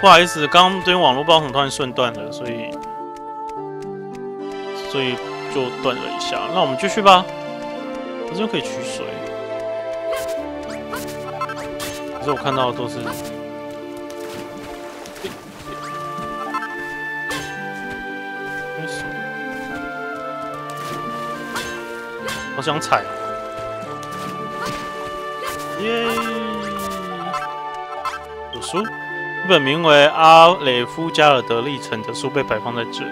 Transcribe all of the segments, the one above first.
不好意思，刚刚这边网络爆红突然顺断了，所以所以就断了一下。那我们继续吧。这边可以取水，可是我看到的都是。好想踩！耶！有书，本名为《阿雷夫加尔德历程》的书被摆放在这里。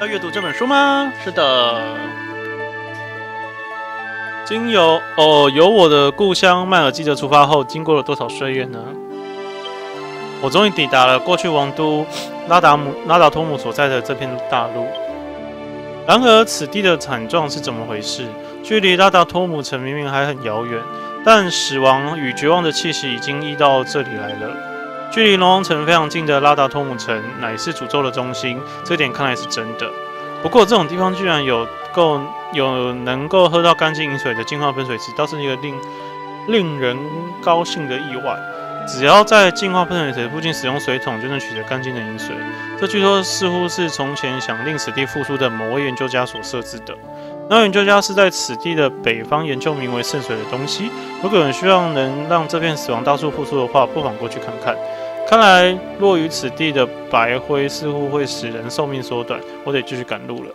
要阅读这本书吗？是的。经由哦，由我的故乡迈尔基德出发后，经过了多少岁月呢？我终于抵达了过去王都拉达姆拉达托姆所在的这片大陆。然而，此地的惨状是怎么回事？距离拉达托姆城明明还很遥远，但死亡与绝望的气息已经溢到这里来了。距离龙王城非常近的拉达托姆城乃是诅咒的中心，这点看来是真的。不过，这种地方居然有够有能够喝到干净饮水的净化喷水池，倒是一个令令人高兴的意外。只要在净化喷水池附近使用水桶，就能取得干净的饮水。这据说似乎是从前想令此地复苏的某位研究家所设置的。那研究家是在此地的北方研究名为圣水的东西。如果有人希望能让这片死亡大树复苏的话，不妨过去看看。看来落于此地的白灰似乎会使人寿命缩短。我得继续赶路了。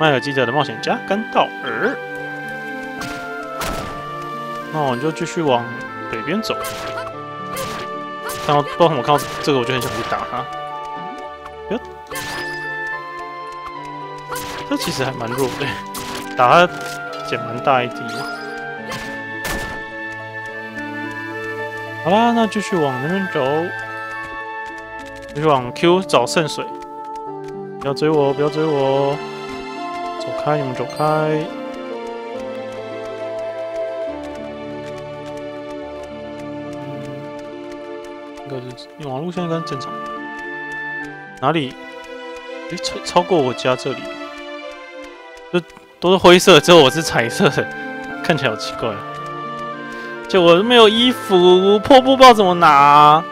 迈尔记者的冒险家甘道尔。那我们就继续往北边走。看到，不知道我看到这个，我就很想去打他。这其实还蛮弱的，打他减蛮大一滴。好啦，那继续往那边走，继续往 Q 找圣水。不要追我，不要追我，走开，你们走开。你网路现在应该正常。哪里？诶，超超过我家这里，这都是灰色，只有我是彩色的，看起来好奇怪。就我没有衣服，破布不知道怎么拿。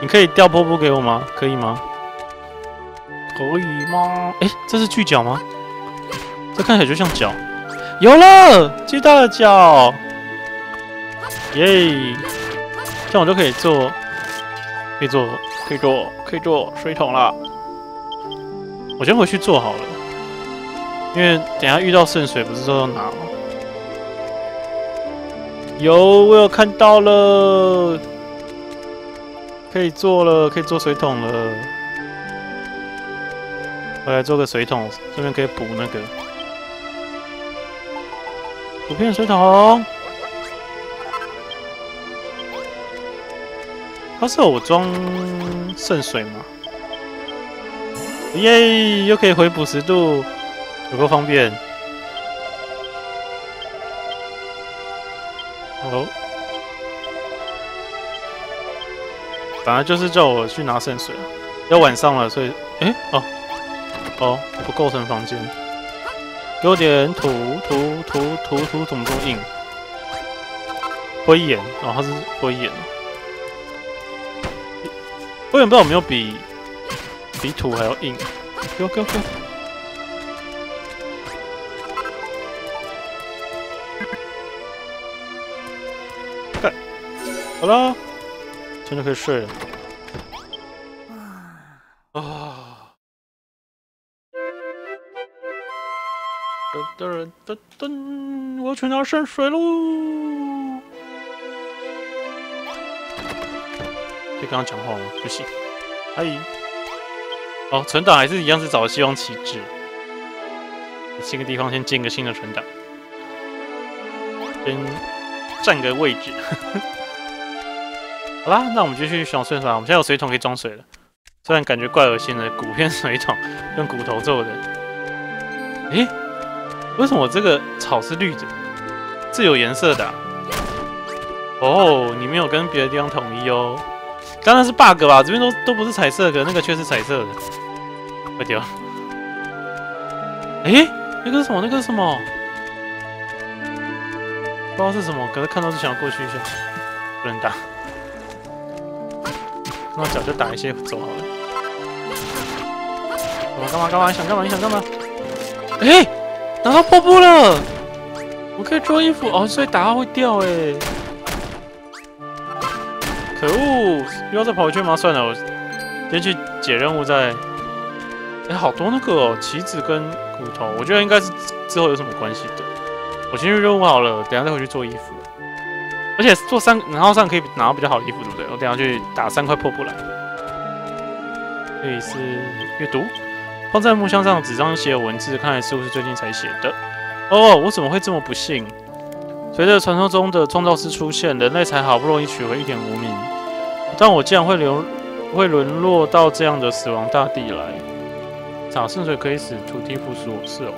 你可以掉破布给我吗？可以吗？可以吗？哎，这是巨脚吗？这看起来就像脚。有了，巨大的脚。耶！这样我就可以做。可以做，可以做，可以做水桶了。我先回去做好了，因为等下遇到圣水不是都要拿吗？有，我有看到了，可以做了，可以做水桶了。我来做个水桶，顺便可以补那个补片水桶。它是有装圣水吗？耶，又可以回补十度，有够方便。哦，本来就是叫我去拿圣水啊，要晚上了，所以，哎，哦，哦，不构成房间，给我点土土土土土，怎么这么硬？灰岩，哦，它是灰岩。我也不知道有没有比比土还要硬。给我给了，真的可以睡了。啊！噔噔噔噔！我要去拿圣水喽！可以跟他讲话吗？不行。阿姨，哦，存档还是一样是找希望旗帜。新个地方先建个新的存档，先占个位置。好啦，那我们继续选水桶。我们现在有水桶可以装水了，虽然感觉怪恶心的，骨片水桶 用骨头做的。诶，为什么我这个草是绿的？是有颜色的。哦，你没有跟别的地方统一哦。刚刚是 bug 吧？这边都都不是彩色的，那个却是彩色的。快掉！哎，那个是什么？那个是什么？不知道是什么，可是看到就想要过去一下。不能打。那脚就打一些走好了。干嘛干嘛干嘛？想干嘛？你想干嘛？哎，拿到破布了！我可以做衣服哦，所以打到会掉哎。可恶！又要再跑一圈吗？算了，我先去解任务再。哎，好多那个哦，棋子跟骨头，我觉得应该是之后有什么关系的。我先去任务好了，等下再回去做衣服。而且做三，然后上可以拿到比较好的衣服，对不对？我等下去打三块破布来。这里是阅读，放在木箱上纸张写有文字，看来似乎是最近才写的。哦，我怎么会这么不幸？随着传说中的创造师出现，人类才好不容易取回一点无名，但我竟然会流，会沦落到这样的死亡大地来。打圣水可以使土地复苏，是哦。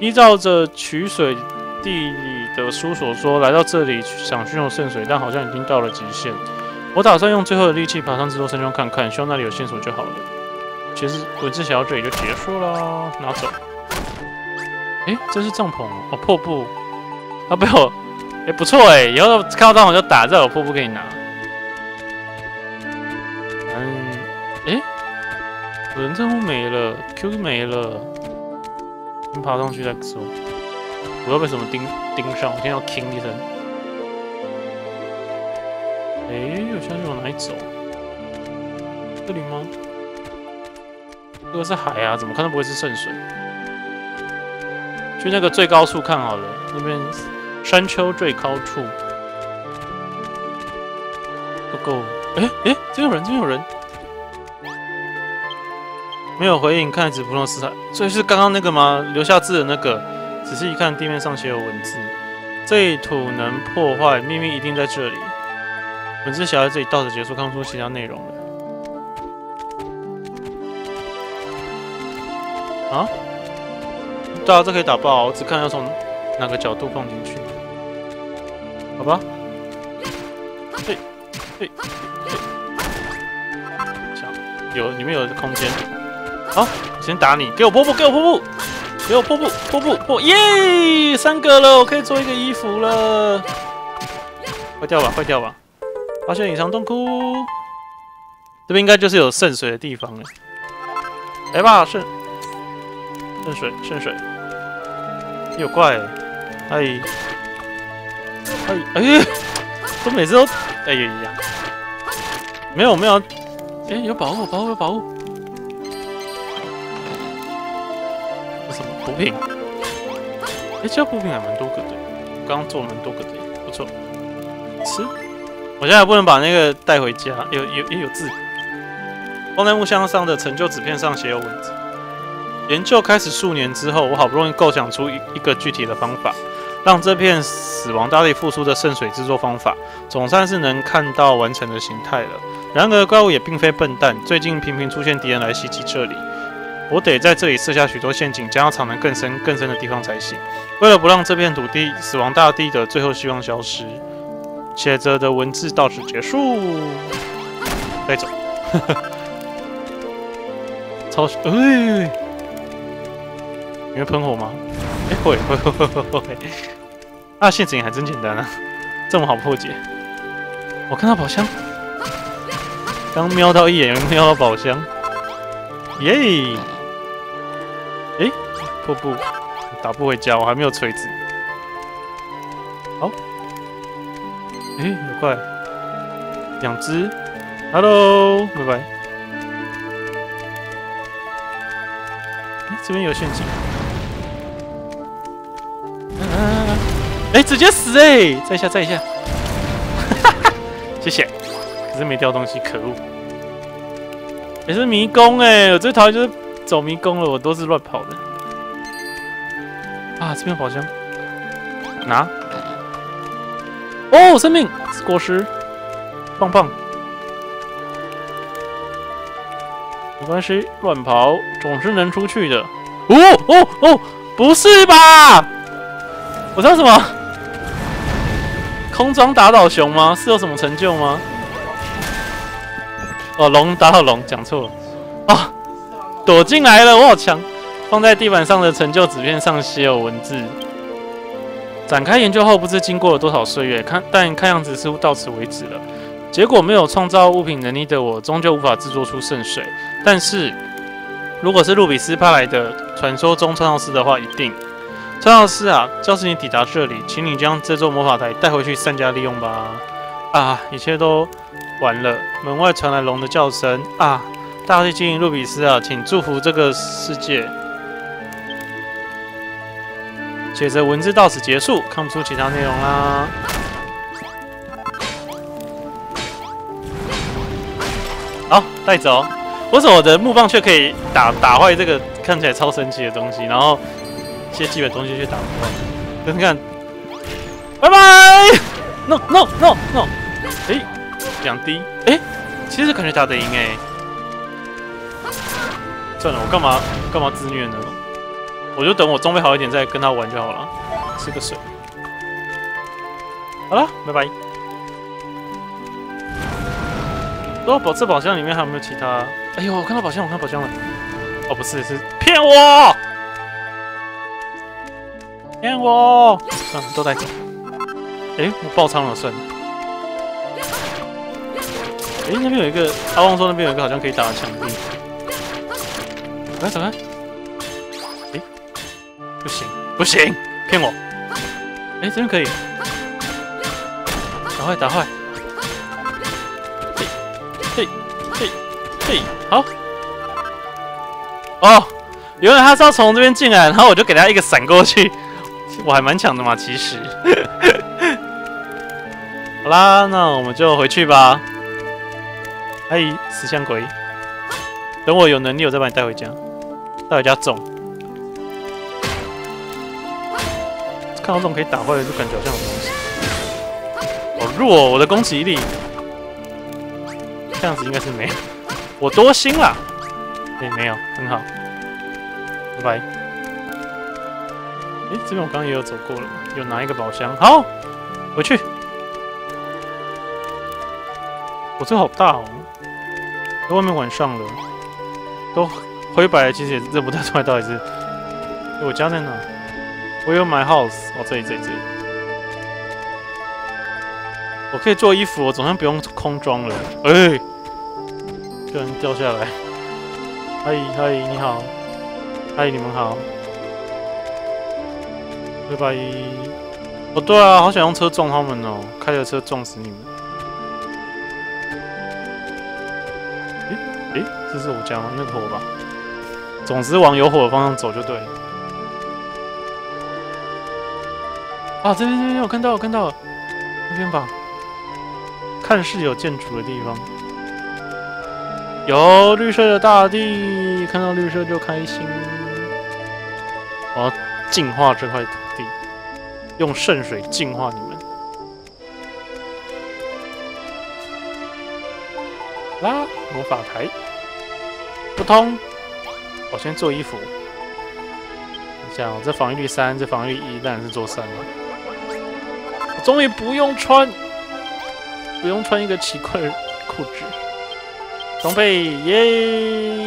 依照着取水地理的书所说，来到这里想寻用圣水，但好像已经到了极限。我打算用最后的力气爬上这座山丘看看，希望那里有线索就好了。其实文字写到这里就结束了，拿走。哎，这是帐篷哦，破布。啊，不要，哎，不错哎，以后看到帐篷就打，这有破布可以拿。嗯，哎。人任务没了，Q 没了，先爬上去再说。我要被什么盯盯上？我先要 king 一声。哎，有下去往哪里走？这里吗？这个是海啊，怎么看都不会是圣水。去那个最高处看好了，那边山丘最高处。Go go！哎哎，这有人，这有人。没有回应，看只普通色彩，所以是刚刚那个吗？留下字的那个。仔细一看，地面上写有文字：这一土能破坏，秘密一定在这里。文字写在这里，到此结束，看不出其他内容了。啊？对啊，这可以打爆，我只看要从哪个角度放进去。好吧。嘿，嘿，嘿。有，里面有空间。好，我先打你，给我瀑布，给我瀑布，给我破布，破布破，耶，三个了，我可以做一个衣服了。坏掉吧，坏掉吧。发现隐藏洞窟，这边应该就是有渗水的地方了。来吧，渗渗水，渗水。有怪，哎，哎哎，我每次都哎呀呀，没有没有，哎，有宝物，宝物，有宝物。补品，哎，这补品还蛮多个的，刚刚做了蛮多个的，不错。吃，我现在不能把那个带回家，有有也有字，放在木箱上的成就纸片上写有文字。研究开始数年之后，我好不容易构想出一一个具体的方法，让这片死亡大地复苏的圣水制作方法，总算是能看到完成的形态了。然而怪物也并非笨蛋，最近频频出现敌人来袭击这里。我得在这里设下许多陷阱，将要藏得更深、更深的地方才行。为了不让这片土地、死亡大地的最后希望消失，写着的文字到此结束。带走。超哎！你会喷火吗？哎，会会会会会。那陷阱还真简单啊，这么好破解。我看到宝箱，刚瞄到一眼，瞄到宝箱，耶！哎，瀑布打不回家，我还没有锤子。好，哎，有怪，两只，Hello，拜拜。哎，这边有陷阱。哎，直接死哎！再一下，再一下。谢谢。可是没掉东西，可恶。也是迷宫哎，我最讨厌就是。走迷宫了，我都是乱跑的。啊，这边宝箱，拿。哦，生命果实，棒棒。没关系，乱跑总是能出去的。哦哦哦，不是吧？我知道什么？空装打倒熊吗？是有什么成就吗？哦，龙打倒龙，讲错了。躲进来了，我好强！放在地板上的成就纸片上写有文字。展开研究后，不知经过了多少岁月，看但看样子似乎到此为止了。结果没有创造物品能力的我，终究无法制作出圣水。但是，如果是路比斯派来的传说中创造师的话，一定。创造师啊，要是你抵达这里，请你将这座魔法台带回去善加利用吧。啊，一切都完了。门外传来龙的叫声。啊，大地精灵路比斯啊，请祝福这个世界。写着文字到此结束，看不出其他内容啦。好，带走。为什么我的木棒却可以打打坏这个看起来超神奇的东西？然后一些基本东西却打不坏。看看，拜拜。No no no no。哎，两滴。哎，其实感觉打得赢哎。算了，我干嘛干嘛自虐呢？我就等我装备好一点再跟他玩就好了。吃个水。好了，拜拜。哦，宝这宝箱里面还有没有其他？哎呦，我看到宝箱，我看到宝箱了。哦，不是，是骗我！骗我！算了，都带走。哎，我爆仓了，算了。哎，那边有一个，阿旺说那边有一个好像可以打的墙壁。来，走开。不行，不行，骗我！哎，这边可以，打坏，打坏，嘿，嘿，嘿，嘿，好。哦，原来他是要从这边进来，然后我就给他一个闪过去，我还蛮强的嘛，其实。好啦，那我们就回去吧。阿姨，死相鬼，等我有能力，我再把你带回家，带回家种。看到这种可以打坏的，就感觉好像有东西。好弱，我的攻击力，这样子应该是没。我多心了，对，没有，很好。拜拜。哎，这边我刚刚也有走过了，有拿一个宝箱。好，回去。我这好大哦，在外面晚上了，都灰白，其实也认不太出来到底是。我家在哪？我有 my house，哦，这里这里这里，我可以做衣服，我总算不用空装了。哎，居然掉下来！嗨嗨，你好，嗨，你们好，拜拜。哦，对啊，好想用车撞他们哦，开着车撞死你们。诶诶，这是我家吗？那个火吧。总之往有火的方向走就对。啊，这边这边，我看到，我看到，那边吧，看似有建筑的地方，有绿色的大地，看到绿色就开心。我要净化这块土地，用圣水净化你们。啦，魔法台不通，我先做衣服。这样，这防御力三，这防御力一，当然是做三了。终于不用穿，不用穿一个奇怪的裤子。装备耶，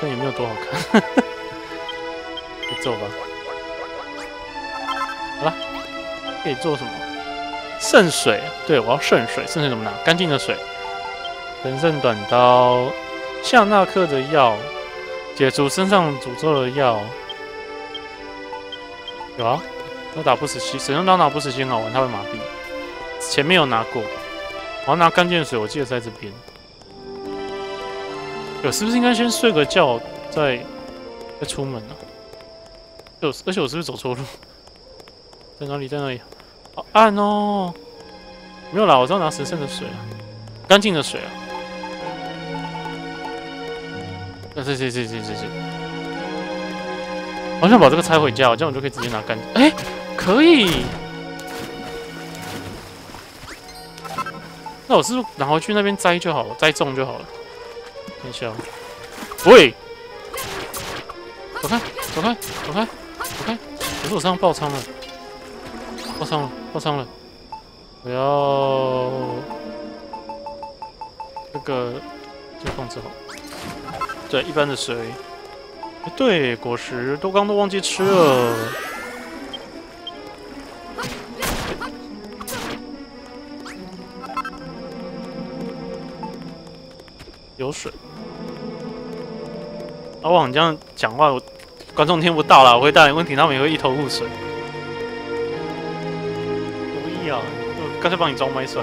这也没有多好看。你走吧。好了，可以做什么？圣水，对我要圣水。圣水怎么拿？干净的水。神圣短刀，夏纳克的药，解除身上诅咒的药。有啊。我打不死心，神圣刀拿不死心好玩，他会麻痹。前面有拿过，我要拿干净水，我记得在这边。有是不是应该先睡个觉，再再出门呢？有，而且我是不是走错路？在哪里？在哪里？好暗哦！没有啦，我知道拿神圣的水啊，干净的水啊。那这这这这这这。我想把这个拆回家，这样我就可以直接拿干。哎，可以。那我是不是拿回去那边栽就好了，栽种就好了。等一下，喂，走开，走开，走开，走开！可是我身上爆仓了，爆仓了，爆仓了！我要这个就放这好。对，一般的水。对，果实都刚都忘记吃了。有水。啊，哇！你这样讲话，我观众听不到了，我会带来问题，他们也会一头雾水。不要！我干脆帮你装满水。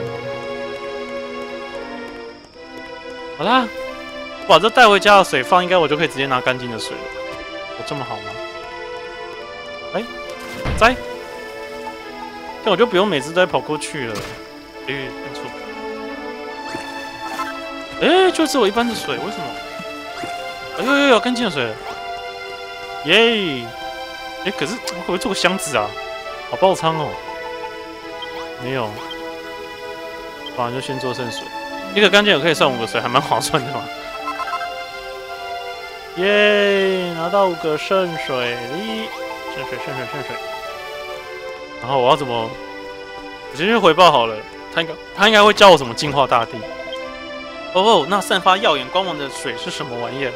好啦。把这带回家的水放，应该我就可以直接拿干净的水了。有这么好吗？哎，在，那我就不用每次都跑过去了。哎，没错。哎，就是我一般的水，为什么？哎呦呦呦，干净的水！耶！哎，可是我可不可以做个箱子啊？好爆仓哦！没有，反正就先做圣水。一个干净的可以算五个水，还蛮划算的嘛。耶！拿到五个圣水，哩，圣水，圣水，圣水。然后我要怎么？我先去回报好了。他应该，他应该会教我怎么净化大地。哦，那散发耀眼光芒的水是什么玩意儿？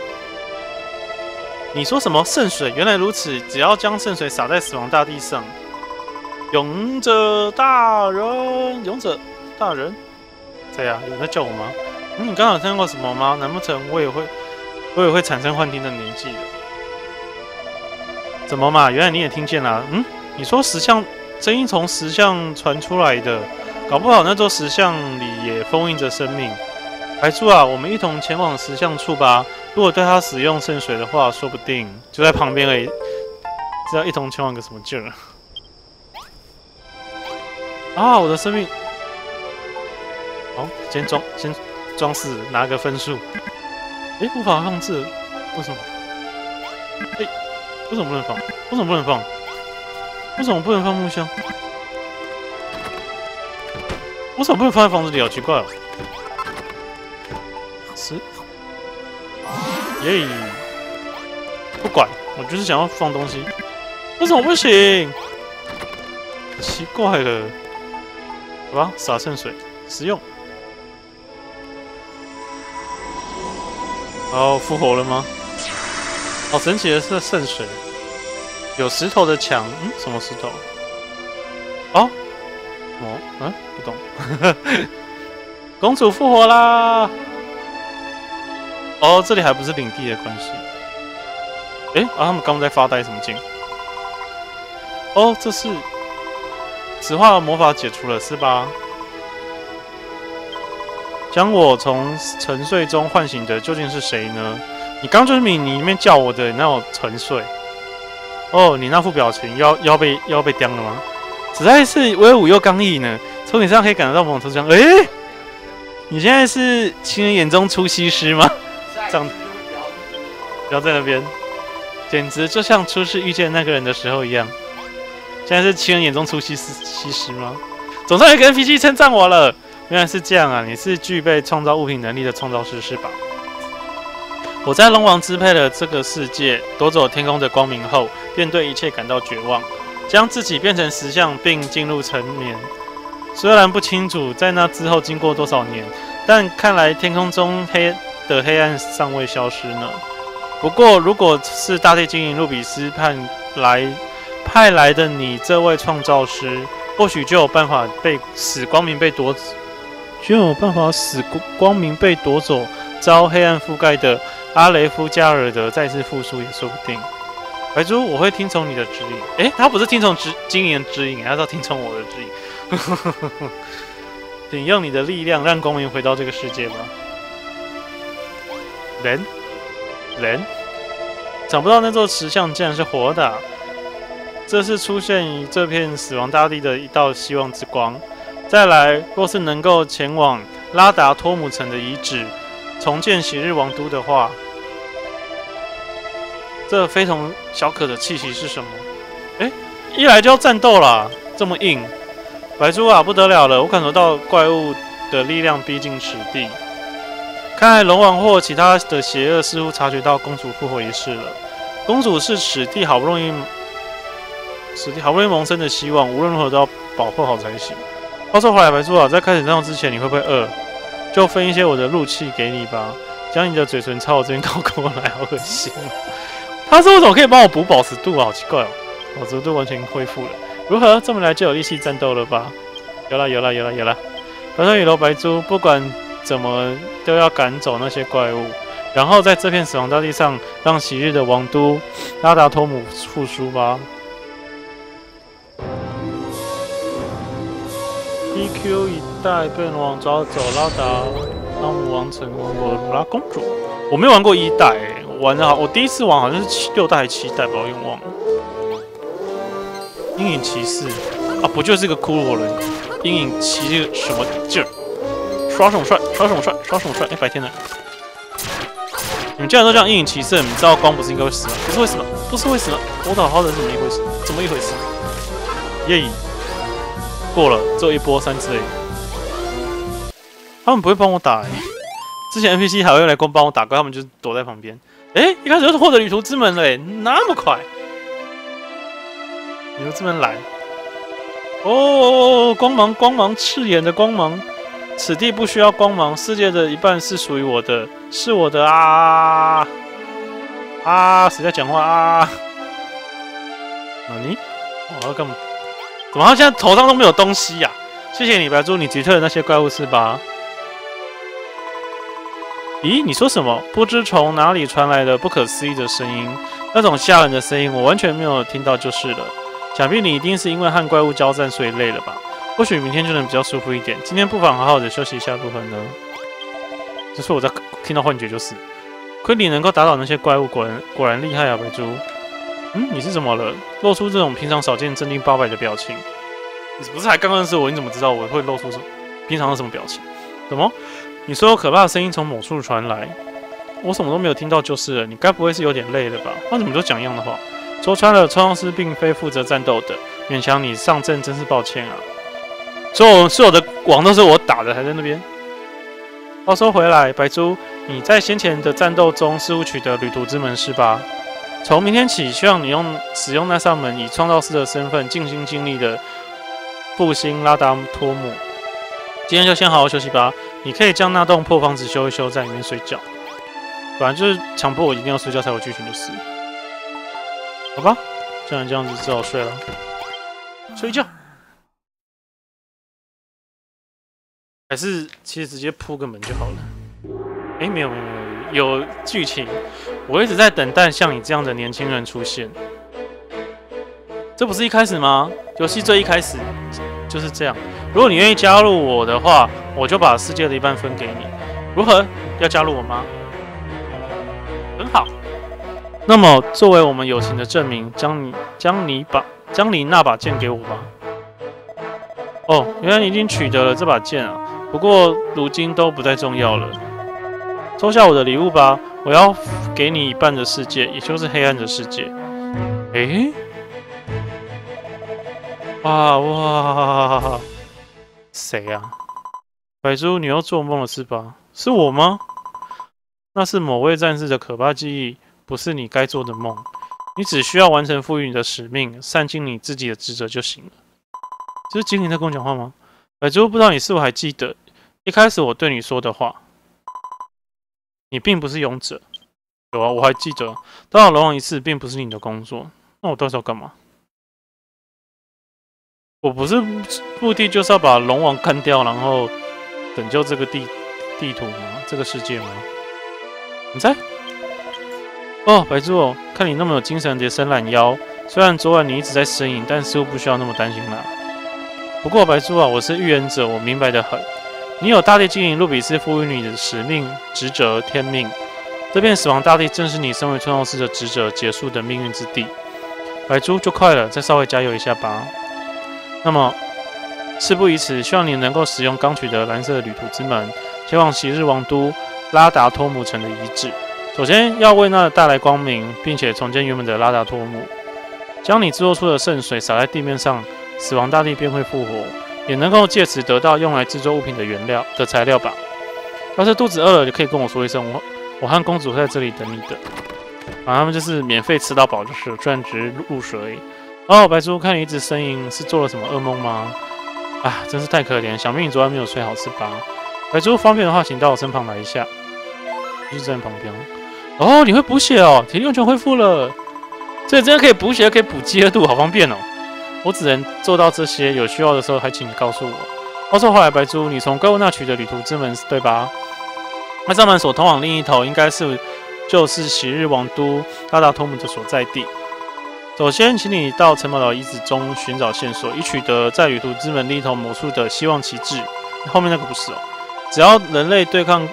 你说什么圣水？原来如此，只要将圣水洒在死亡大地上。勇者大人，勇者大人，对呀？有人在叫我吗？嗯，你刚刚听过什么吗？难不成我也会，我也会产生幻听的年纪了？怎么嘛？原来你也听见了？嗯，你说石像声音从石像传出来的。搞不好那座石像里也封印着生命。白猪啊，我们一同前往石像处吧。如果对他使用圣水的话，说不定就在旁边而已。知道一同前往个什么劲儿？啊，我的生命。好，先装，先装饰，拿个分数。哎，无法放置，为什么？哎，为什么不能放？为什么不能放？为什么不能放木箱？为什么不能放在房子里？好奇怪哦！是，耶！不管，我就是想要放东西。为什么不行？奇怪了。好吧，洒圣水，使用。哦，复活了吗？好神奇的是圣水，有石头的墙。嗯，什么石头？哦。哦，嗯，不懂。公主复活啦！哦，这里还不是领地的关系。哎，啊，他们刚刚在发呆，什么劲？哦，这是石化魔法解除了，是吧？将我从沉睡中唤醒的究竟是谁呢？你刚就是你你里面叫我的那种沉睡。哦，你那副表情要要被要被叼了吗？实在是威武又刚毅呢，从你身上可以感觉到某种抽象。哎，你现在是情人眼中出西施吗？这样，不要在那边，简直就像初次遇见那个人的时候一样。现在是情人眼中出西施西施吗？总算有个 NPC 称赞我了，原来是这样啊！你是具备创造物品能力的创造师是吧？我在龙王支配了这个世界，夺走天空的光明后，便对一切感到绝望。将自己变成石像，并进入成眠。虽然不清楚在那之后经过多少年，但看来天空中黑的黑暗尚未消失呢。不过，如果是大地精灵路比斯派来派来的你这位创造师，或许就有办法被使光明被夺，居然有办法使光明被夺走，遭黑暗覆盖的阿雷夫加尔德再次复苏也说不定。白猪，我会听从你的指引。哎，他不是听从指精灵的指引，他是要听从我的指引。请用你的力量让光明回到这个世界吧。人，人，想不到那座石像竟然是活的。这是出现于这片死亡大地的一道希望之光。再来，若是能够前往拉达托姆城的遗址，重建昔日王都的话。这非同小可的气息是什么？哎，一来就要战斗啦，这么硬！白猪啊，不得了了！我感受到怪物的力量逼近此地。看来龙王或其他的邪恶似乎察觉到公主复活一事了。公主是此地好不容易，此地好不容易萌生的希望，无论如何都要保护好才行。话说回来，白猪啊，在开始战斗之前，你会不会饿？就分一些我的怒气给你吧。将你的嘴唇朝我这边靠过来，好恶心！他说：“我怎么可以帮我补保持度啊？好奇怪哦，保持度完全恢复了。如何这么来就有力气战斗了吧？有了，有了，有了，有了！白川雨楼白珠，不管怎么都要赶走那些怪物，然后在这片死亡大地上，让昔日的王都拉达托姆复苏吧。EQ 一代被龙王抓走，拉达汤姆王成功了，鲁拉公主。我没玩过一代，玩的好，我第一次玩好像是七六代还七代，把我用忘了。阴影骑士啊，不就是个骷髅人？阴影骑士什么劲儿？刷什么帅？刷什么帅？刷什么帅？哎，白天的，你们既然都这样阴影骑士，你知道光不是应该会死吗？不是会死吗？不是会死吗？我好好的怎么一回事？怎么一回事？耶！过了，只有一波三只。他们不会帮我打哎。之前 NPC 还会来光帮我打怪，他们就躲在旁边。哎，一开始就是获得旅途之门嘞，那么快！旅途之门来。哦，光芒，光芒，刺眼的光芒！此地不需要光芒，世界的一半是属于我的，是我的啊！啊，谁在讲话啊？啊你？我要干嘛？怎么他现在头上都没有东西呀？谢谢你，白猪，你击退了那些怪物是吧？咦，你说什么？不知从哪里传来的不可思议的声音，那种吓人的声音，我完全没有听到就是了。想必你一定是因为和怪物交战所以累了吧？或许明天就能比较舒服一点。今天不妨好好的休息一下如何呢？这是我在听到幻觉，就是亏你能够打倒那些怪物，果然果然厉害啊，白猪。嗯，你是怎么了？露出这种平常少见镇定八百的表情？你不是还刚认识我？你怎么知道我会露出什么平常的什么表情？什么？你说有可怕的声音从某处传来，我什么都没有听到就是了。你该不会是有点累了吧？他怎么都讲一样的话？说穿了，创伤师并非负责战斗的，勉强你上阵真是抱歉啊。所有所有的网都是我打的，还在那边。话说回来，白猪，你在先前的战斗中似乎取得旅途之门是吧？从明天起，希望你用使用那扇门，以创造师的身份尽心尽力的复兴拉达姆托姆。今天就先好好休息吧。你可以将那栋破房子修一修，在里面睡觉。反正就是强迫我一定要睡觉才有剧情，就是。好吧，既然这样子，只好睡了。睡觉。还是其实直接铺个门就好了。哎，没有没有没有，有剧情。我一直在等待像你这样的年轻人出现。这不是一开始吗？游戏最一开始就是这样。如果你愿意加入我的话，我就把世界的一半分给你。如何？要加入我吗？很好。那么，作为我们友情的证明，将你将你把将你那把剑给我吧。哦，原来你已经取得了这把剑啊。不过如今都不再重要了。收下我的礼物吧，我要给你一半的世界，也就是黑暗的世界。诶？哇哇！谁呀？白珠，你又做梦了是吧？是我吗？那是某位战士的可怕记忆，不是你该做的梦。你只需要完成赋予你的使命，善尽你自己的职责就行了。这是精灵在跟我讲话吗？白珠，不知道你是否还记得一开始我对你说的话？你并不是勇者。有啊，我还记得，打扰龙王一次并不是你的工作。那我到时候干嘛？我不是目的就是要把龙王干掉，然后拯救这个地地图吗？这个世界吗？你在？哦，白猪，看你那么有精神，别伸懒腰。虽然昨晚你一直在呻吟，但似乎不需要那么担心了。不过，白猪啊，我是预言者，我明白的很。你有大地经营路比斯赋予你的使命、职责、天命。这片死亡大地正是你身为创造师的职责结束的命运之地。白猪，就快了，再稍微加油一下吧。那么，事不宜迟，希望你能够使用刚取得蓝色的旅途之门，前往昔日王都拉达托姆城的遗址。首先要为那带来光明，并且重建原本的拉达托姆。将你制作出的圣水洒在地面上。死亡大地便会复活，也能够借此得到用来制作物品的原料的材料吧。要是肚子饿了，就可以跟我说一声，我我和公主在这里等你的。啊，他们就是免费吃到饱就是，虽然只是入水。哦，白猪，看你一直呻吟，是做了什么噩梦吗？啊，真是太可怜，想必你昨晚没有睡好是吧？白猪，方便的话，请到我身旁来一下，就在旁边。哦，你会补血哦，体力完全恢复了。这真的可以补血，可以补饥饿度，好方便哦。我只能做到这些，有需要的时候还请你告诉我。话说回来，白猪，你从怪物那取得旅途之门，对吧？那上门所通往另一头，应该是就是昔日王都拉达托姆的所在地。首先，请你到城堡的遗址中寻找线索，以取得在旅途之门另一头魔术的希望旗帜。后面那个不是哦，只要人类对抗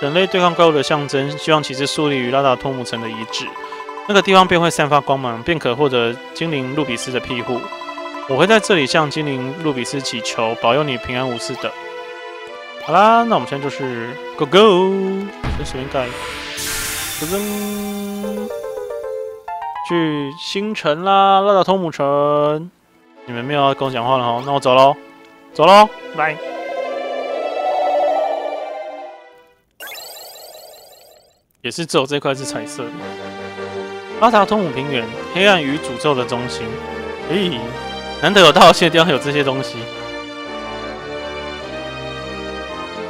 人类对抗怪物的象征，希望旗帜树立于拉达托姆城的遗址，那个地方便会散发光芒，便可获得精灵路比斯的庇护。我会在这里向精灵路比斯祈求，保佑你平安无事的。好啦，那我们现在就是 Go Go，先随便盖，噔噔。去星城啦，拉达托姆城。你们没有要跟我讲话了哈，那我走喽，走喽，拜。也是只有这块是彩色的。拉达托姆平原，黑暗与诅咒的中心。咦，难得有大些地方有这些东西。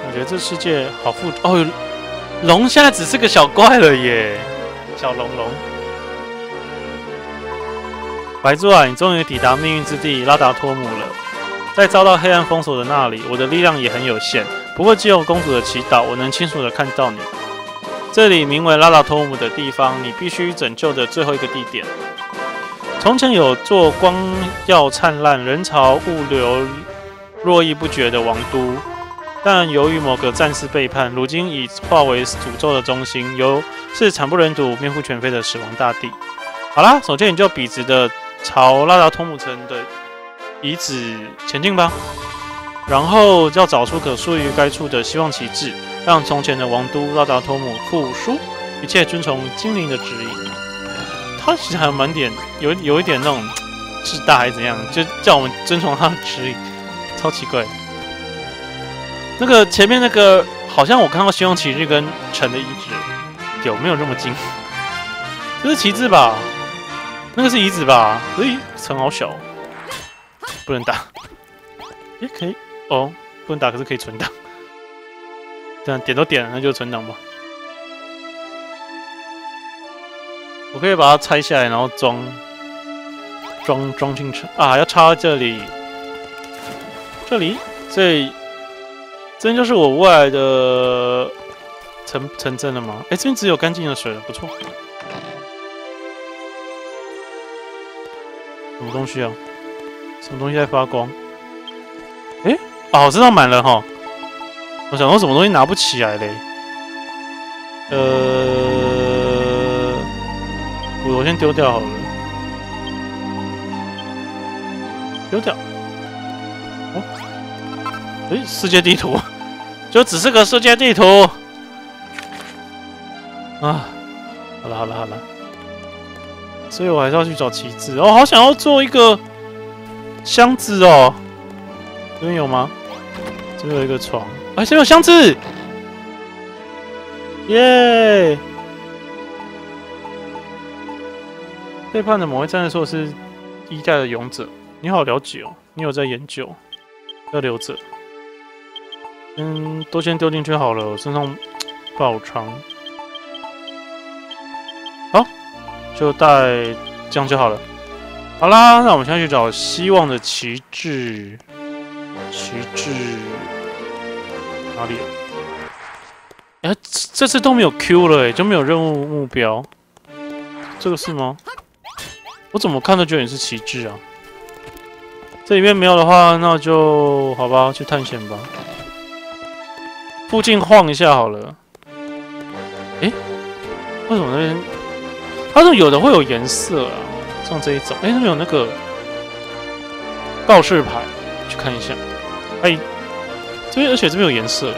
我觉得这世界好复哦，龙现在只是个小怪了耶，小龙龙。白猪啊，你终于抵达命运之地拉达托姆了。在遭到黑暗封锁的那里，我的力量也很有限。不过，借由公主的祈祷，我能清楚的看到你。这里名为拉达托姆的地方，你必须拯救的最后一个地点。从前有座光耀灿烂、人潮物流络绎不绝的王都，但由于某个战士背叛，如今已化为诅咒的中心，由是惨不忍睹、面目全非的死亡大地。好啦，首先你就笔直的。朝拉达托姆城的遗址前进吧，然后要找出可树于该处的希望旗帜，让从前的王都拉达托姆复苏。一切遵从精灵的指引。他其实还蛮点，有有一点那种自大还是怎样，就叫我们遵从他的指引，超奇怪。那个前面那个好像我看到希望旗帜跟城的遗址，有没有这么近？这是旗帜吧？那个是遗址吧？哎，城好小，不能打。也可以哦，不能打，可是可以存档。这样点都点了，那就存档吧。我可以把它拆下来，然后装装装进去啊！要插在这里，这里，这这就是我未来的城城镇了吗？哎，这边只有干净的水了，不错。什么东西啊？什么东西在发光？哎，哦，我知道满了哈。我想说什么东西拿不起来嘞？呃，我先丢掉好了。丢掉。哦，哎，世界地图，就只是个世界地图。啊，好了好了好了。所以我还是要去找旗帜哦，好想要做一个箱子哦，这边有吗？这边有一个床，哎，这边有箱子，耶！背叛的某位战士说是一代的勇者，你好了解哦，你有在研究，要留着，嗯，都先丢进去好了，我身上不藏。就带这样就好了。好啦，那我们现在去找希望的旗帜。旗帜哪里？哎，这次都没有 Q 了，哎，就没有任务目标。这个是吗？我怎么看都觉得你是旗帜啊。这里面没有的话，那就好吧，去探险吧。附近晃一下好了。哎，为什么那边？它说有的会有颜色啊，像这一种，哎，那边有那个告示牌，去看一下。哎，这边而且这边有颜色。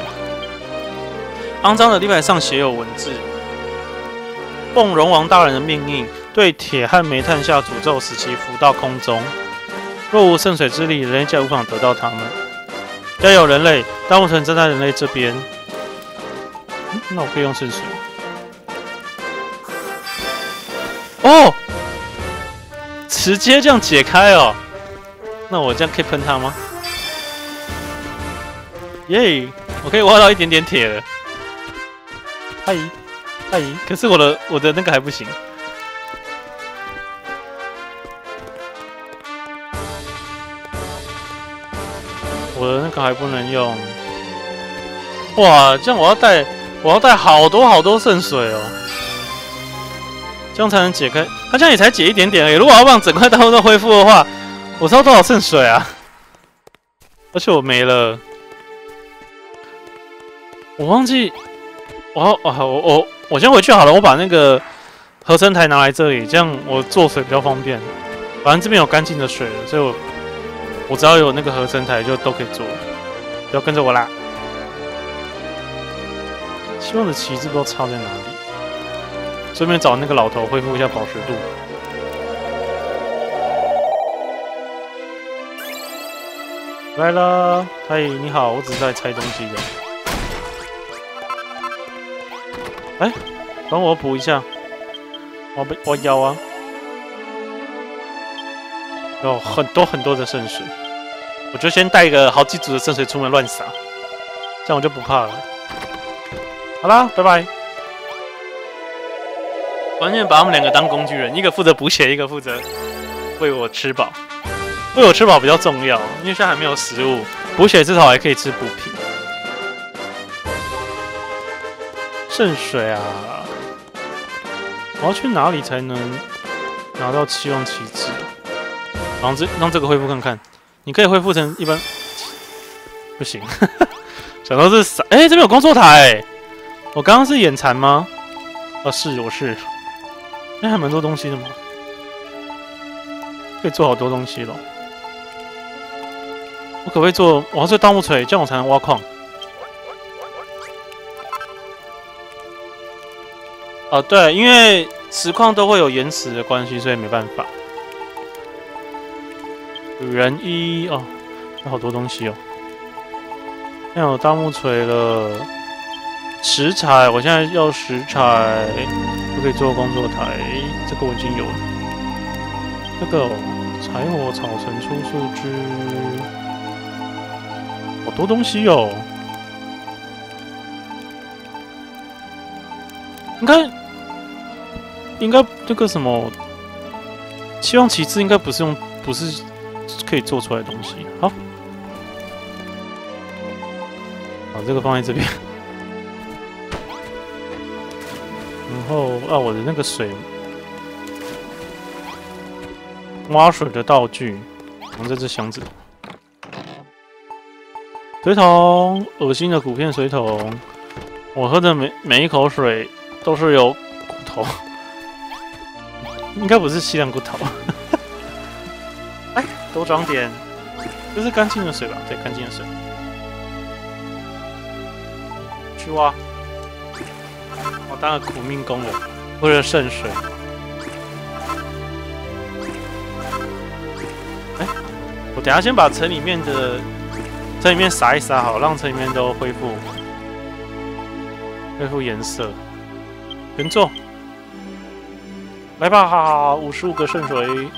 肮脏的地板上写有文字：奉龙王大人的命令，对铁和煤炭下诅咒，使其浮到空中。若无圣水之力，人类将无法得到它们。加油，人类！大木城站在人类这边。那我可以用圣水。哦，直接这样解开哦，那我这样可以喷他吗？耶，我可以挖到一点点铁了。阿姨，阿姨，可是我的我的那个还不行。我的那个还不能用。哇，这样我要带，我要带好多好多圣水哦，这样才能解开。它这样也才解一点点而已。如果要让整块大陆都恢复的话，我烧多少圣水啊？而且我没了，我忘记，我，我我我先回去好了。我把那个合成台拿来这里，这样我做水比较方便。反正这边有干净的水了，所以我我只要有那个合成台就都可以做。不要跟着我啦！希望的旗帜不知道插在哪里，顺便找那个老头恢复一下保持度。来了，嗨，你好，我只是在拆东西的。哎，帮我补一下，我被我腰啊，有很多很多的圣水。我就先带个好几组的圣水出门乱撒，这样我就不怕了。好啦，拜拜。完全把他们两个当工具人，一个负责补血，一个负责喂我吃饱。喂我吃饱比较重要，因为现在还没有食物，补血至少还可以吃补品。圣水啊，我要去哪里才能拿到期望旗帜？让这让这个恢复看看。你可以恢复成一般，不行。想到是啥？哎，这边有工作台。我刚刚是眼馋吗？啊，是，我是。哎，还蛮多东西的嘛，可以做好多东西了。我可不可以做？我要做盗墓锤，这样我才能挖矿。哦，对，因为实矿都会有延迟的关系，所以没办法。人一哦，有好多东西哦。现在有大木锤了，石材，我现在要石材，就可以做工作台。这个我已经有了。这个柴火草成出树枝，好多东西哦。你看应该这个什么，期望旗帜应该不是用，不是。可以做出来的东西，好，把这个放在这边，然后啊，我的那个水挖水的道具放在这箱子，水桶，恶心的骨片水桶，我喝的每每一口水都是有骨头，应该不是西凉骨头。哎多装点，这是干净的水吧？对，干净的水。去挖，我当个苦命工人，为了圣水。哎，我等下先把城里面的城里面撒一撒，好让城里面都恢复恢复颜色。原作，来吧，五十五个圣水。